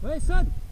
Vai, sobe!